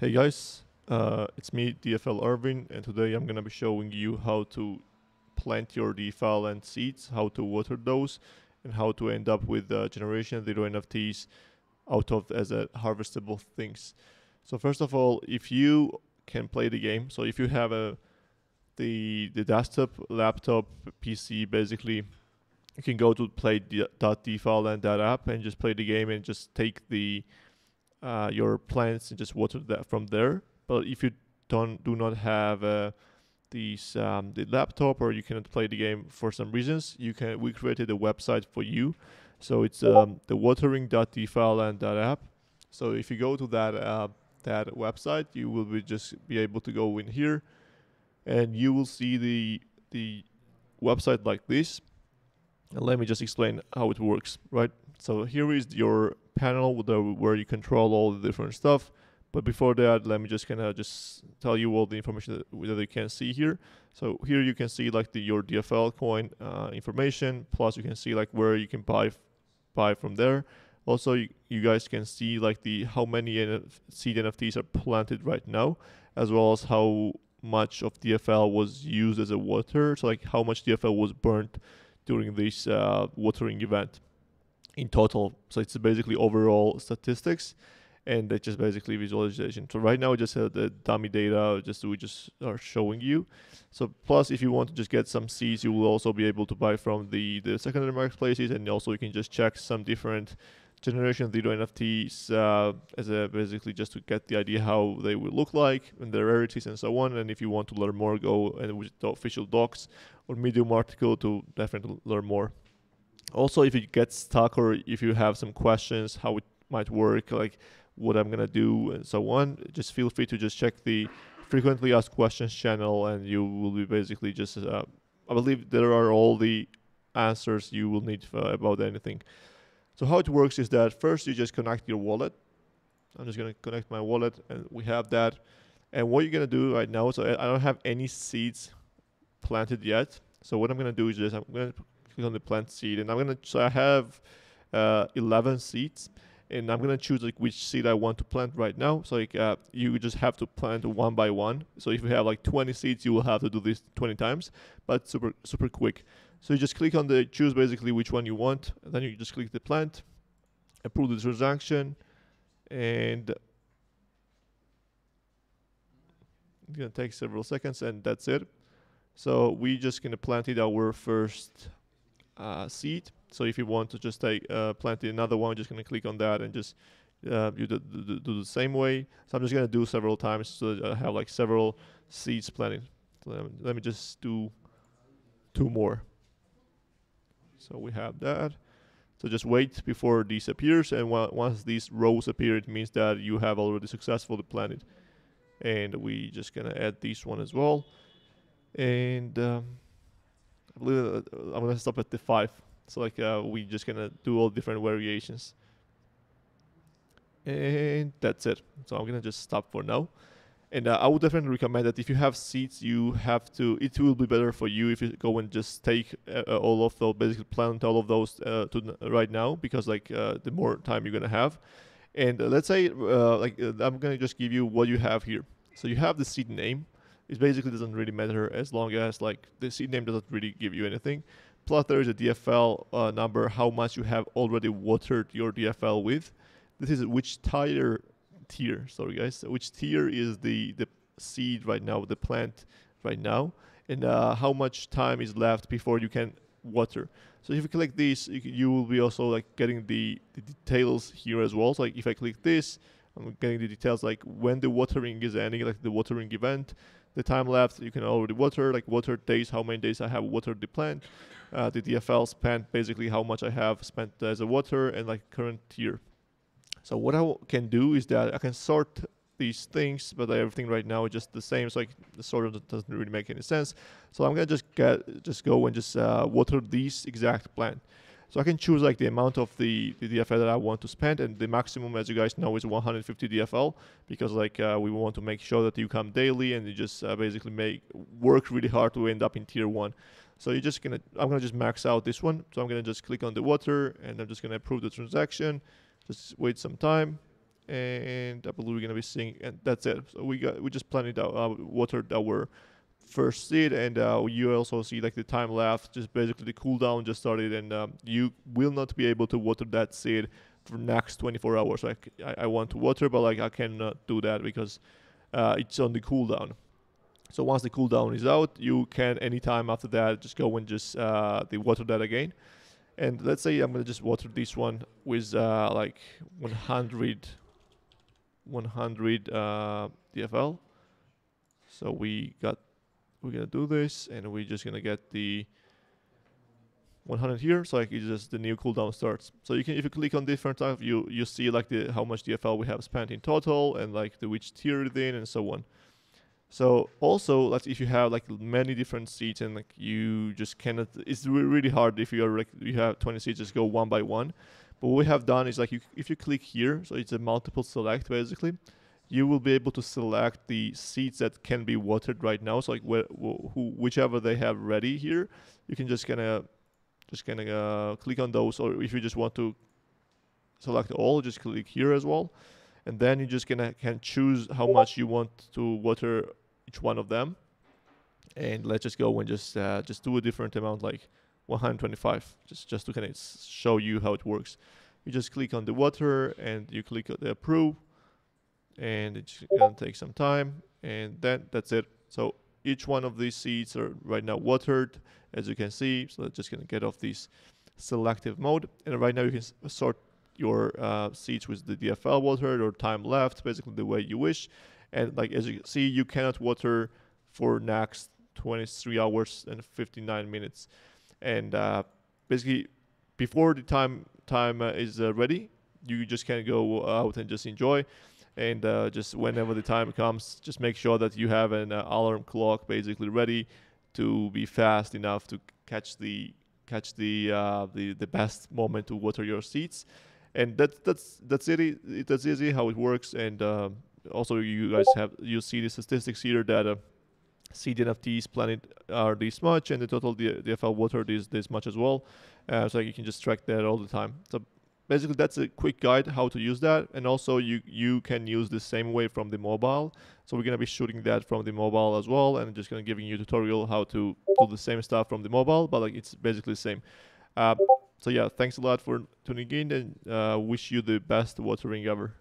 Hey guys, uh, it's me DFL Irvin and today I'm gonna be showing you how to plant your DeFi Land seeds, how to water those and how to end up with uh, generation zero NFTs out of as a harvestable things. So first of all, if you can play the game, so if you have a the the desktop, laptop, PC, basically, you can go to play .defiland.app and just play the game and just take the uh, your plants and just water that from there. But if you don't do not have uh, these um, the laptop or you cannot play the game for some reasons, you can we created a website for you. So it's um, the watering.defiland.app. So if you go to that uh, that website, you will be just be able to go in here, and you will see the the website like this. And let me just explain how it works, right? So here is your panel where you control all the different stuff. But before that, let me just kind of just tell you all the information that, that you can see here. So here you can see like the your DFL coin uh, information. Plus you can see like where you can buy buy from there. Also, you, you guys can see like the how many NF seed NFTs are planted right now, as well as how much of DFL was used as a water. So like how much DFL was burnt during this uh, watering event in total. So it's basically overall statistics and that's just basically visualization. So right now, we just have the dummy data, just we just are showing you. So plus, if you want to just get some seeds, you will also be able to buy from the the secondary marketplaces, and also you can just check some different generation zero NFTs uh, as a basically just to get the idea how they will look like and their rarities and so on. And if you want to learn more, go and with the official docs or Medium article to definitely learn more. Also, if you get stuck or if you have some questions how it might work, like what I'm gonna do and so on, just feel free to just check the frequently asked questions channel, and you will be basically just. Uh, I believe there are all the answers you will need uh, about anything. So how it works is that first you just connect your wallet. I'm just gonna connect my wallet, and we have that. And what you're gonna do right now, so I don't have any seeds planted yet. So what I'm gonna do is just I'm gonna click on the plant seed, and I'm gonna so I have uh, 11 seeds and I'm gonna choose like which seed I want to plant right now. So like uh, you just have to plant one by one. So if you have like 20 seeds, you will have to do this 20 times, but super super quick. So you just click on the choose basically which one you want, then you just click the plant, approve the transaction, and it's gonna take several seconds, and that's it. So we just gonna plant it our first uh, seed so if you want to just take uh, plant another one, just gonna click on that and just uh, you do, do, do, the same way. So I'm just gonna do several times so that I have like several seeds planted. So let, me, let me just do two more. So we have that. So just wait before this appears, and once these rows appear, it means that you have already successfully planted. And we just gonna add this one as well. And um, I'm gonna stop at the five. So like uh, we just gonna do all different variations. And that's it. So I'm gonna just stop for now. And uh, I would definitely recommend that if you have seats, you have to. It will be better for you if you go and just take uh, uh all of those, basically plant all of those uh, to right now, because like uh, the more time you're gonna have. And let's say like I'm gonna just give you what you have here. So you have the seed name. It basically doesn't really matter as long as like the seed name doesn't really give you anything. Plus there is a DFL uh, number, how much you have already watered your DFL with. This is which tier tier, sorry guys, which tier is the, the seed right now, the plant right now, and uh, how much time is left before you can water. So if you click this, you, you will be also like getting the, the details here as well. So like if I click this, I'm getting the details like when the watering is ending, like the watering event, the time left you can already water, like water days, how many days I have watered the plant, uh, the DFL spent basically how much I have spent as a water and like current year. So what I can do is that I can sort these things, but everything right now is just the same. So like the sort of doesn't really make any sense. So I'm gonna just get just go and just uh, water these exact plant. So I can choose like the amount of the, the DFL that I want to spend, and the maximum, as you guys know, is 150 DFL because like uh, we want to make sure that you come daily and you just uh, basically make work really hard to end up in tier one. So you're just gonna, I'm gonna just max out this one. So I'm gonna just click on the water, and I'm just gonna approve the transaction. Just wait some time, and I believe we're gonna be seeing, and that's it. So we got we just planted out uh, our first seed, and uh, you also see like the time left, just basically the cooldown just started, and um, you will not be able to water that seed for next 24 hours. Like I, I want to water, but like I cannot do that because uh, it's on the cooldown. So once the cooldown is out, you can anytime after that just go and just uh, the water that again. And let's say I'm gonna just water this one with uh, like 100, 100 uh, DFL. So we got, we're gonna do this, and we're just gonna get the 100 here. So like it's just the new cooldown starts. So you can, if you click on different stuff, you you see like the how much DFL we have spent in total, and like the which tier it in, and so on. So also, like if you have like many different seats and like you just cannot, it's re- really hard if you are like you have 20 seats, just go one by one. But what we have done is like you, if you click here, so it's a multiple select basically, you will be able to select the seeds that can be watered right now. So like wh- wh- whichever they have ready here, you can just kind of just kind of uh, click on those. Or if you just want to select all, just click here as well and then you just gonna can choose how much you want to water each one of them and let's just go and just uh, just do a different amount like 125 just just to kind of show you how it works you just click on the water and you click on the approve and it's gonna take some time and then that's it. So each one of these seeds are right now watered as you can see so it's just gonna get off this selective mode. And right now you can sort your uh, seeds with the DFL watered or time left basically the way you wish. And like as you see you cannot water for next 23 hours and 59 minutes. And uh, basically before the time time uh, is uh, ready you just can go out and just enjoy and uh, just whenever the time comes just make sure that you have an uh, alarm clock basically ready to be fast enough to catch the catch the uh, the the best moment to water your seeds and that's that's that's it that's easy how it works and um, also you guys have you see the statistics here that uh, seed NFTs planted are this much and the total DFL water is this much as well. Uh, so you can just track that all the time. So basically that's a quick guide how to use that and also you you can use the same way from the mobile. So we're going to be shooting that from the mobile as well and just going to giving you tutorial how to do the same stuff from the mobile but like it's basically the same. Uh, so yeah thanks a lot for tuning in and uh, wish you the best watering ever